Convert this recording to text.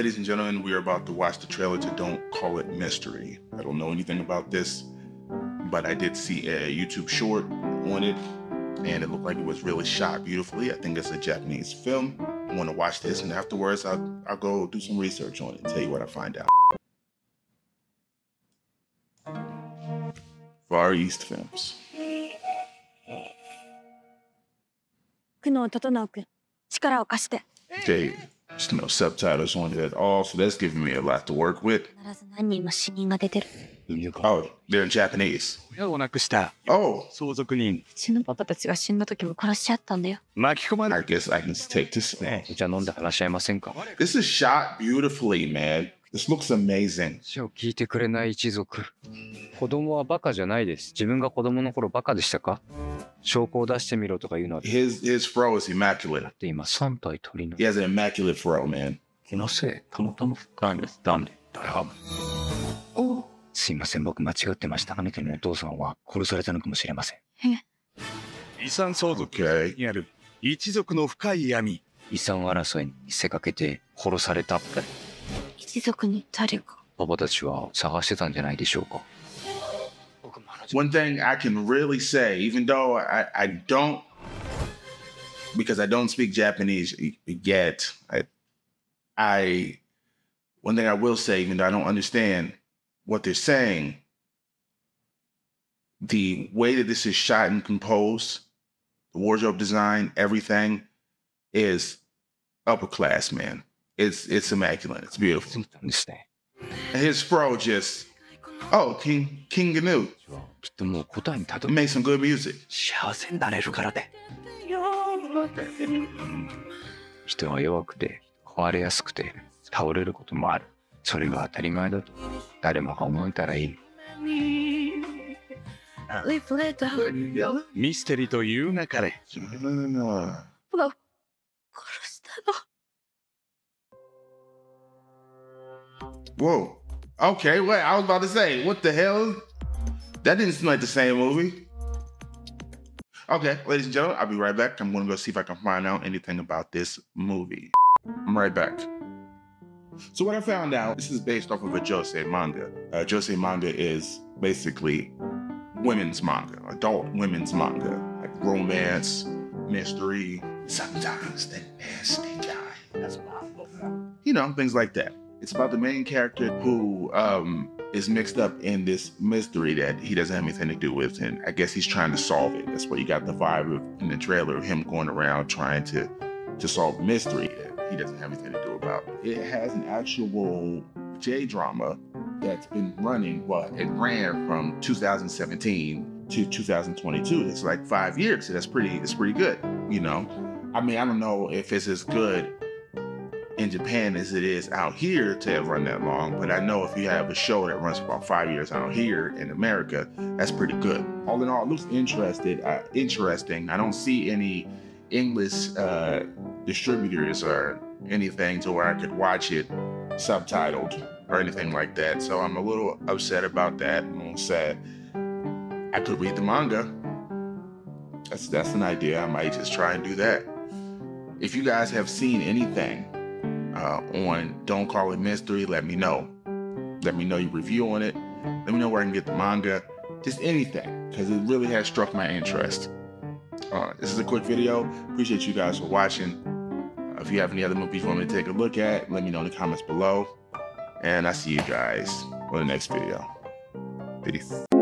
Ladies and gentlemen, we are about to watch the trailer to Don't Call It Mystery. I don't know anything about this, but I did see a YouTube short on it, and it looked like it was really shot beautifully. I think it's a Japanese film. I want to watch this, and afterwards, I'll, I'll go do some research on it and tell you what I find out. Far East Films. 久能整君力を貸して Okay, just no subtitles on it at all, so that's giving me a lot to work with. 必ず何人の死人が出てる Oh, they're in Japanese. 親を亡くした Oh, 相続人うちのパパたちが死んだ時も殺し合ったんだよ巻き込まれ I guess I can take this. ねえ、じゃあ飲んで話し合いませんか This is shot beautifully, man. This looks amazing. 話を聞いてくれない一族。子供はバカじゃないです。自分が子供の頃バカでしたか？証拠を出してみろとか言うのは。だ His his fro is immaculate. って今3体鳥の He has an immaculate fro, man. 気のせい、たまたま深いです。ダメ。誰はおすいません、僕間違ってました。あなたのお父さんは殺されたのかもしれません。遺産相続.にある一族の深い闇遺産争いに見せかけて殺された。一族に誰かパパたちは探してたんじゃないでしょうか。 One thing I can really say, even though I, I don't, because I don't speak Japanese yet, I, I, one thing I will say, even though I don't understand what they're saying, the way that this is shot and composed, the wardrobe design, everything is upper class, man. It's it's immaculate. It's beautiful. his fro just, oh, King King Gnu きっともう答えにたど made some good music. 幸せになれるからで。人は弱くて壊れやすくて倒れることもある。それが当たり前だと誰もが思えたらいい。ミステリというなかれ Whoa. Okay, wait. I was about to say, what the hell? That didn't seem like the same movie. Okay, ladies and gentlemen, I'll be right back. I'm gonna go see if I can find out anything about this movie. I'm right back. So what I found out, this is based off of a Josei manga. Uh, Josei manga is basically women's manga, adult women's manga, like romance, mystery. Sometimes the nasty guy. That's my you know, things like that. It's about the main character who um, is mixed up in this mystery that he doesn't have anything to do with, and I guess he's trying to solve it. That's what you got the vibe of in the trailer of him going around trying to to solve mystery that he doesn't have anything to do about. It has an actual J drama that's been running. What it ran from 2017 to 2022. It's like five years. So that's pretty. It's pretty good. You know, I mean, I don't know if it's as good in Japan as it is out here to have run that long, but I know if you have a show that runs about five years out here in America, that's pretty good. All in all, it looks interested, uh, interesting. I don't see any English uh, distributors or anything to where I could watch it subtitled or anything like that. So I'm a little upset about that. I'm sad. I could read the manga. That's that's an idea. I might just try and do that. If you guys have seen anything uh, on Don't Call It Mystery, let me know. Let me know your review on it. Let me know where I can get the manga. Just anything, because it really has struck my interest. Uh, this is a quick video. Appreciate you guys for watching. Uh, if you have any other movies you want me to take a look at, let me know in the comments below. And I see you guys on the next video. Peace.